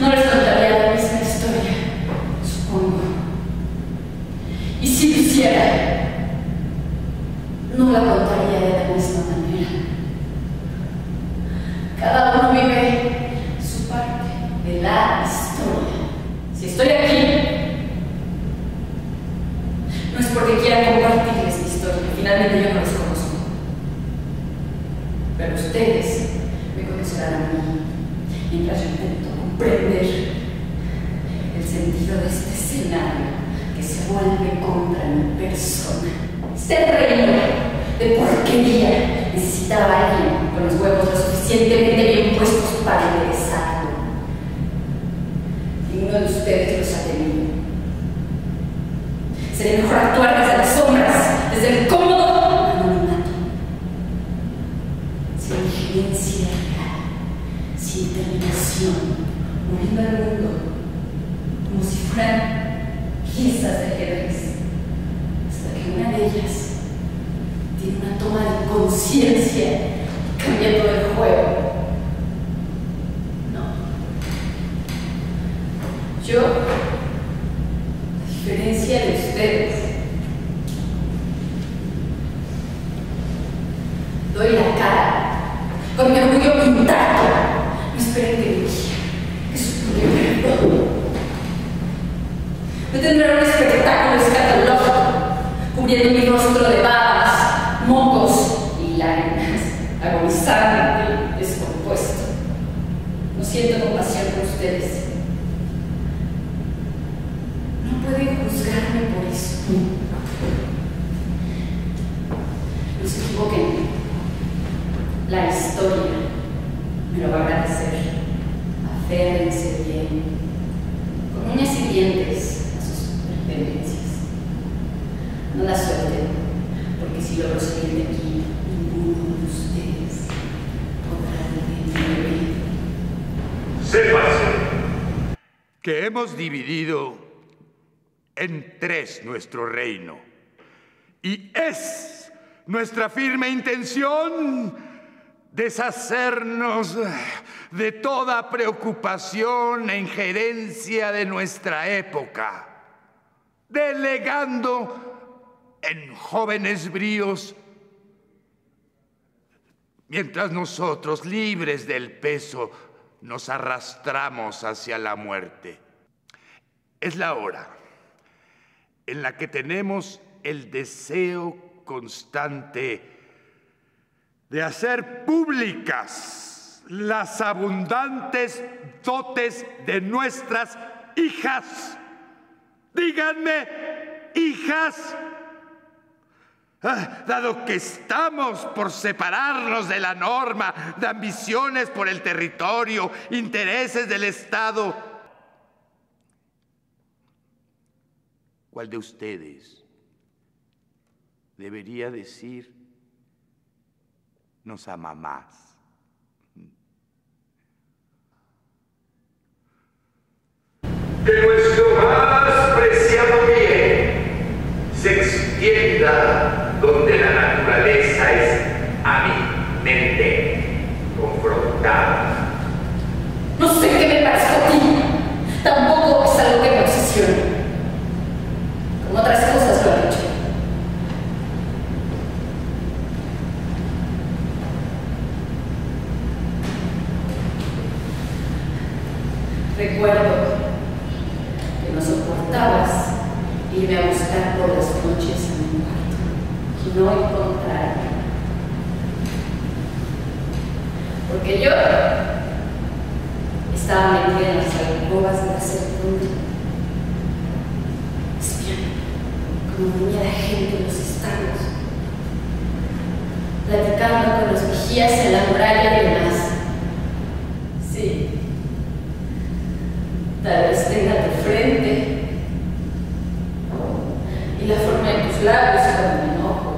No les contaría la misma historia, supongo. Y si lo hiciera, no la contaría de la misma manera. Cada uno vive su parte de la historia. Si estoy aquí, no es porque quiera compartirles mi historia, finalmente yo no los conozco. Pero ustedes me conocerán a mí mientras yo intento comprender el sentido de este escenario que se vuelve contra mi persona. Este reino de porquería necesitaba alguien con los huevos lo suficientemente bien puestos para enderezarlo. Ninguno de ustedes los ha tenido. Sería mejor actuar desde las sombras, desde el cómodo anonimato. Sin injerencia real, sin determinación, moviendo al mundo como si fueran piezas de ajedrez, hasta que una de tiene una toma de conciencia y cambia todo el juego. No. Yo, a diferencia de ustedes, doy la cara con mi orgullo intacto. No esperen que me diga que supone perdón. No tendrán un espectáculo escatológico cubriendo mi rostro de babas, mocos y lágrimas, agonizante y descompuesto. No siento compasión por ustedes. No pueden juzgarme por eso. No se equivoquen. La historia me lo va a agradecer. Aférrense bien, con uñas y dientes a sus pertenencias. No la suelten, porque si logro salir de aquí, ustedes que hemos dividido en tres nuestro reino. Y es nuestra firme intención deshacernos de toda preocupación e injerencia de nuestra época, delegando en jóvenes bríos, mientras nosotros, libres del peso, nos arrastramos hacia la muerte. Es la hora en la que tenemos el deseo constante de hacer públicas las abundantes dotes de nuestras hijas. Díganme, hijas, dado que estamos por separarnos de la norma, de ambiciones por el territorio, intereses del Estado, ¿cuál de ustedes debería decir nos ama más? Que nuestro más preciado bien se extienda donde la naturaleza es hábilmente confrontada. No sé qué me parece a ti. Tampoco es algo que me obsesione. Como otras cosas lo han hecho. Recuerdo que no soportabas irme a buscar por las noches a mi no encontrarme. Porque yo estaba metida en las alcobas de la servidumbre, espiando como venía la gente en los establos, platicando con los vigías en la muralla y demás. Sí, tal vez tenga tu frente y la forma de tus labios cuando me enojo.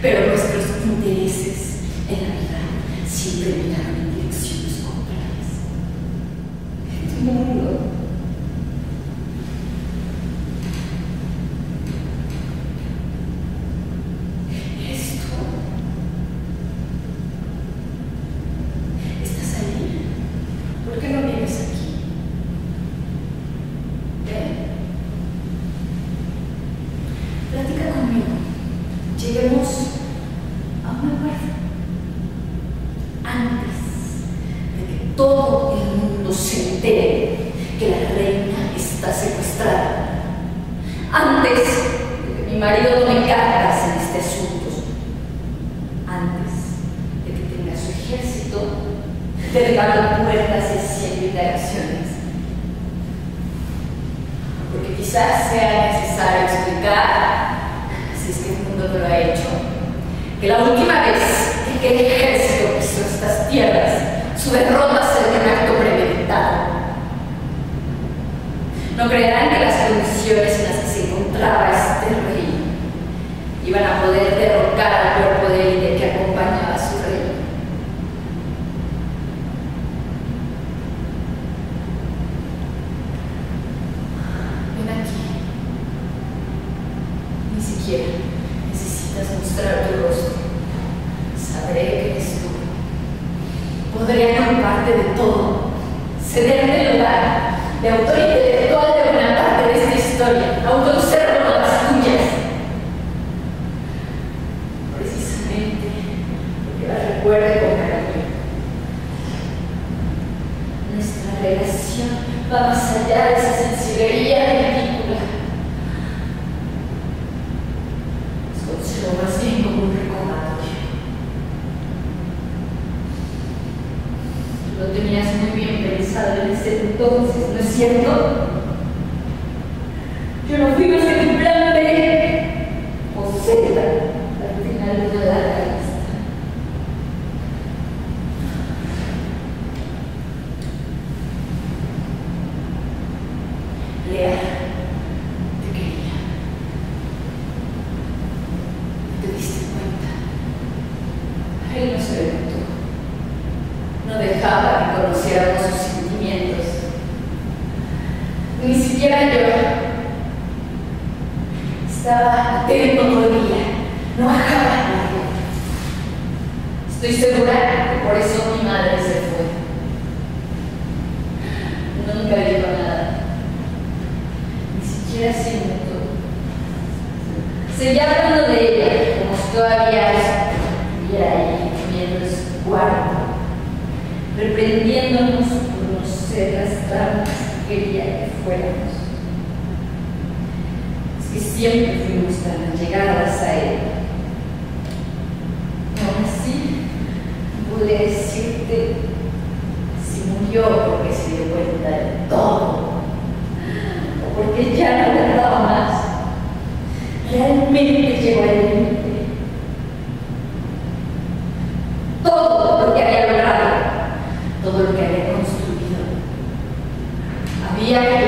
Pero nuestros intereses en la vida siempre miraron en direcciones contrarias. En tu mundo. ¿Eres tú? ¿Estás ahí? ¿Por qué no vienes aquí? Ven. Platica conmigo. Lleguemos a un acuerdo. Antes de que todo el mundo se entere que la reina está secuestrada. Antes de que mi marido tome cartas en este asunto. Antes de que tenga su ejército derribando puertas y haciendo indagaciones. Porque quizás sea necesario explicar, si es que el mundo no lo ha hecho, que la última vez que el ejército pisó estas tierras, su derrota se dio un acto premeditado. No creerán que las condiciones en las que se encontraba este rey iban a poder derrocar al cuerpo de élite que acompañaba a su rey. Ven aquí. Ni necesitas mostrar tu rostro. Sabré que eres tú. Podré culparte de todo. Cederte el lugar de autor intelectual de buena parte de esta historia, aunque observo las tuyas. Precisamente porque las recuerde con cariño. Nuestra relación va más allá de esa sensiblería ridícula. Los considero más bien como un recordatorio. Tú lo tenías muy bien pensado en ese entonces, ¿no es cierto? Yo no fui más que tu plan B o Z al de una larga lista. Lea, te quería. ¿Te diste cuenta? Él no se levantó. No dejaba que conociéramos sus Siquiera yo. Estaba atento todo el día. No bajaba nadie. Estoy segura que por eso mi madre se fue. Nunca dijo nada. Ni siquiera se notó. Seguía hablando de ella, como si todavía estuviera ahí viendo su cuarto, reprendiéndonos por no ser las que quería que fuéramos. Es que siempre fuimos tan allegadas a él. Aún así, pude decirte si murió porque se dio cuenta de todo o porque ya no le daba más. Realmente llegó al límite. Todo lo que había logrado, todo lo que había construido, había